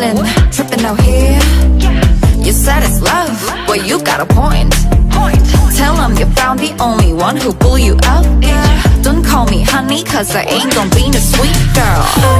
Brooklyn, tripping out here. You said it's love, well you got a point. Tell them you found the only one who pull you up. Yeah. Don't call me honey, cause I ain't gonna be no sweet girl.